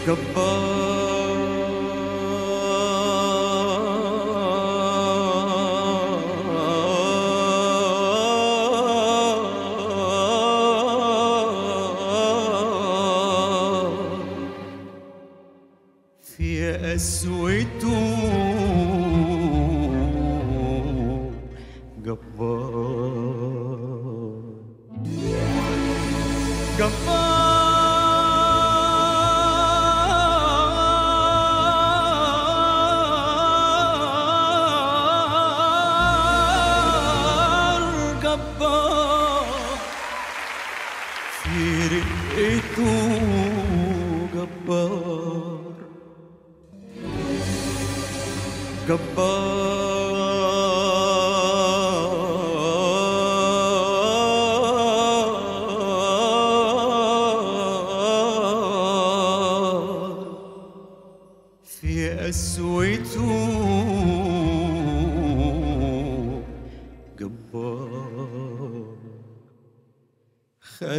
في قسوته جبار.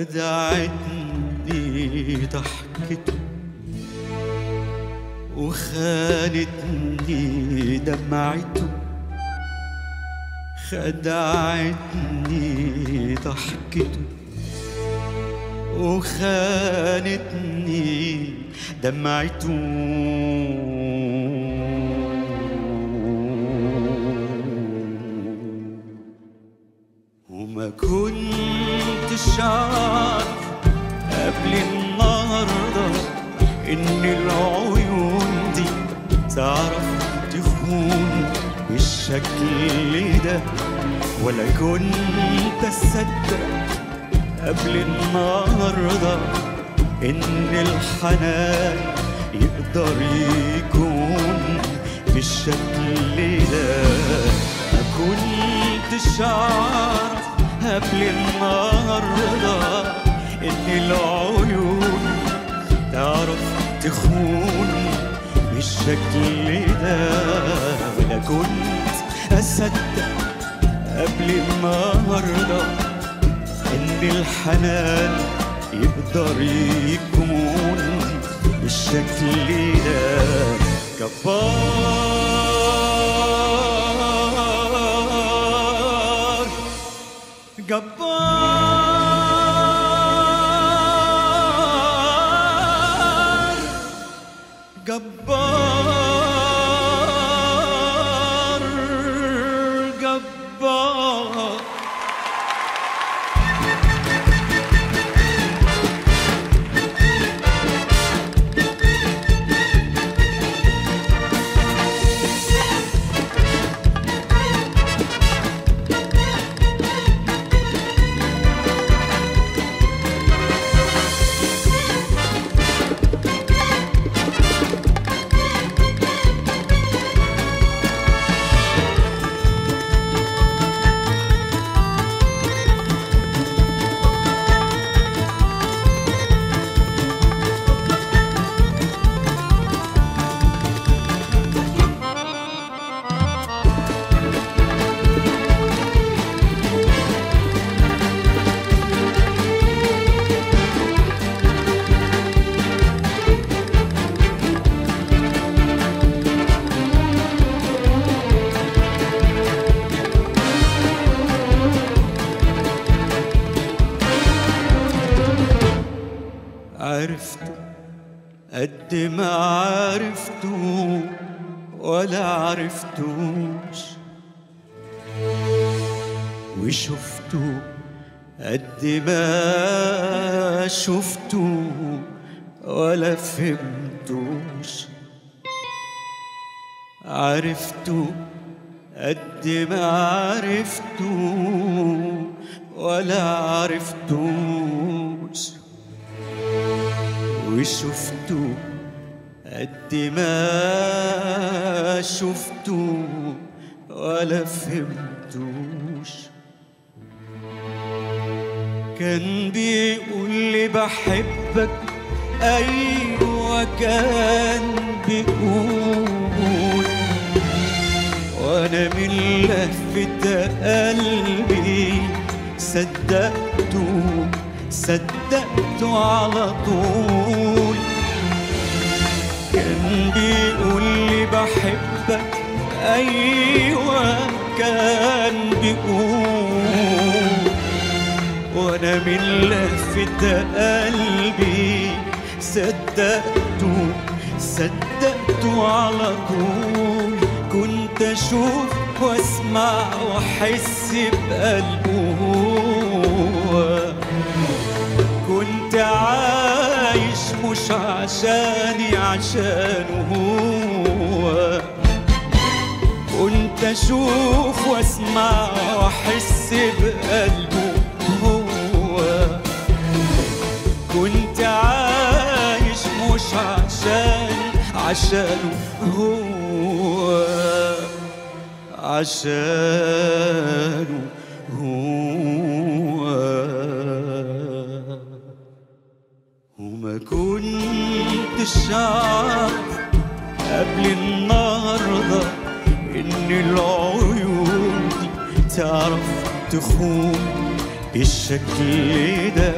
خدعتني ضحكته وخانتني دمعته خدعتني ضحكته وخانتني دمعته وما عارف قبل النهارده إن العيون دي تعرف تخون بالشكل ده. ولا كنت أصدق قبل النهارده إن الحنان يقدر يكون بالشكل ده. ما كنتش اعرف قبل النهارده ان العيون تعرف تخون بالشكل ده. ولا كنت أصدق قبل النهارده إن الحنان يقدر يكون بالشكل ده. جبار. جبار جبار عرفتوش. وشفته قد ما شفته ولا فهمتوش. عرفته قد ما عرفته ولا عرفتوش. وشفته قد ما شفته ولا فهمتوش. كان بيقول لي بحبك أيوه كان بيقول. وأنا من لهفة قلبي صدقته صدقته على طول. كان بيقول لي بحبك أيوه كان بيقول وأنا من لهفة قلبي صدقته صدقته على طول. كنت أشوف وأسمع وأحس بقلبه. كنت عايش مش عشاني عشانه هو كنت أشوف وأسمع وأحس بقلبه هو. كنت عايش مش عشان عشانه هو. عشانه هو. أعرف قبل النهاردة إن العيون دي تعرف تخون بالشكل ده.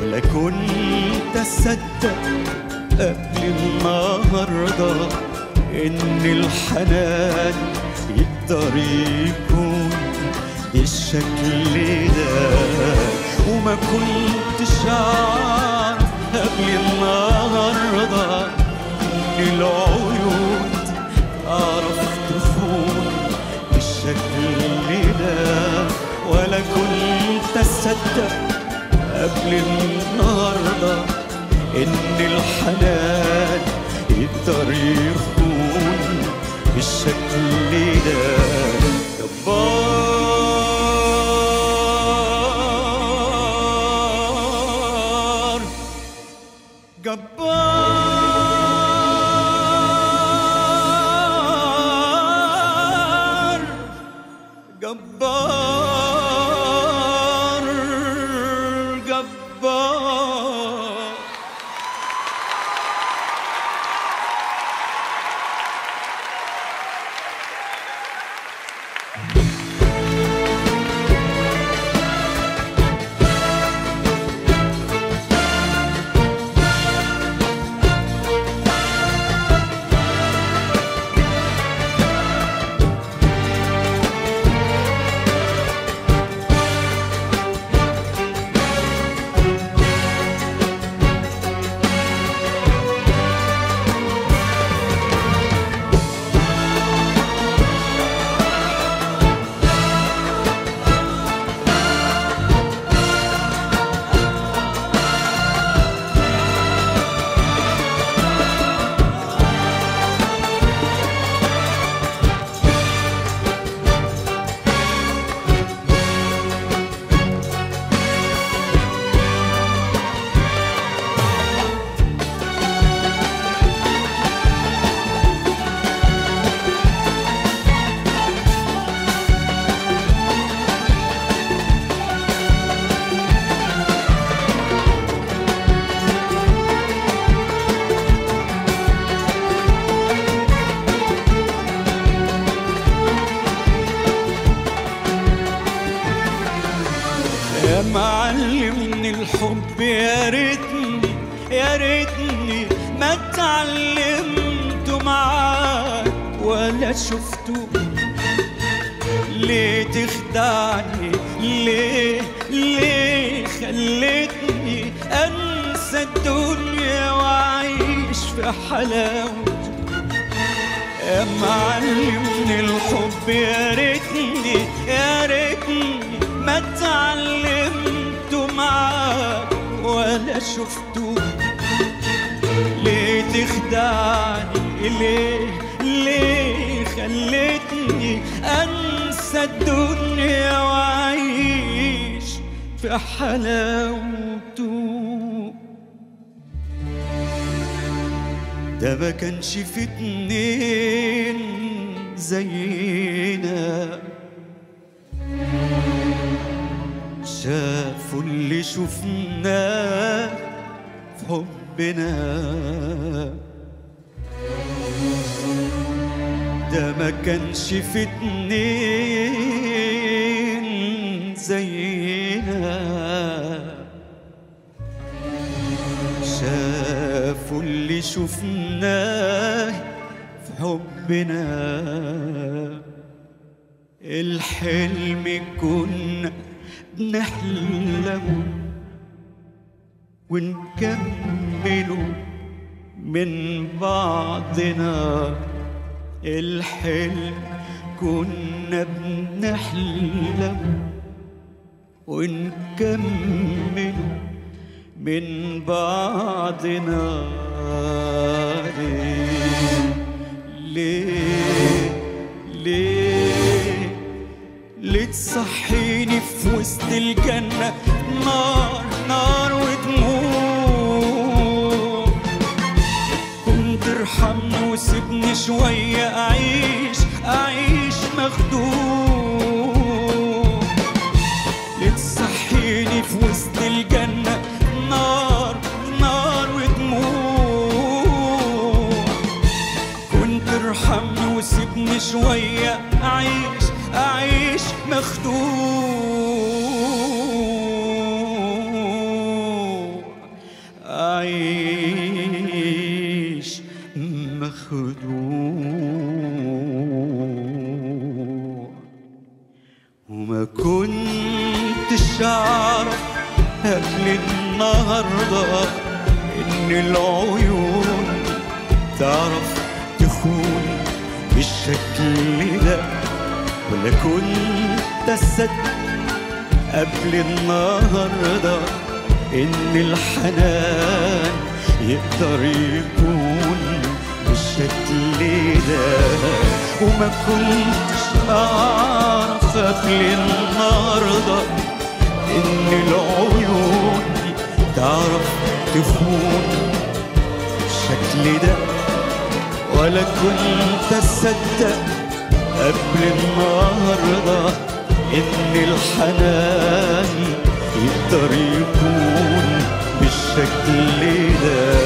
ولا كنت أصدق قبل النهاردة إن الحنان يقدر يكون بالشكل ده. وما كنتش أعرف قبل النهاردة العيون دي أعرف تخون بالشكل ده ولا كنت أصدق قبل النهاردة إن الحنان يقدر يخون بالشكل ده خلتني أنسى الدنيا وأعيش في حلاوته يا معلمني الحب يا ريتني يا ريتني ما اتعلمت معاك ولا شفته ليه تخدعني؟ ليه؟ ليه خلتني أنسى الدنيا وأعيش في حلاوته ده ما كانش في اتنين زينا. شافوا اللي شفناه في حبنا. ده ما كانش في اتنين زينا. شفناه في حبنا. الحلم كنا بنحلمه ونكمله من بعضنا. الحلم كنا بنحلم ونكمل من بعضنا. ليه ليه؟ ليه؟ ليه تصحيني في وسط الجنة؟ نار نار ودموع كنت ارحمني وسيبني شوية أعيش. وما كنتش أعرف قبل النهاردة إن العيون تعرف تخون بالشكل ده. ولا كنت أصدق قبل النهاردة إن الحنان يقدر يكون بالشكل ده. وما كنتش أعرف قبل النهاردة إن العيون تعرف تخون. بالشكل ده ولا كنت أصدق قبل النهارده إن الحنان يقدر يكون بالشكل ده.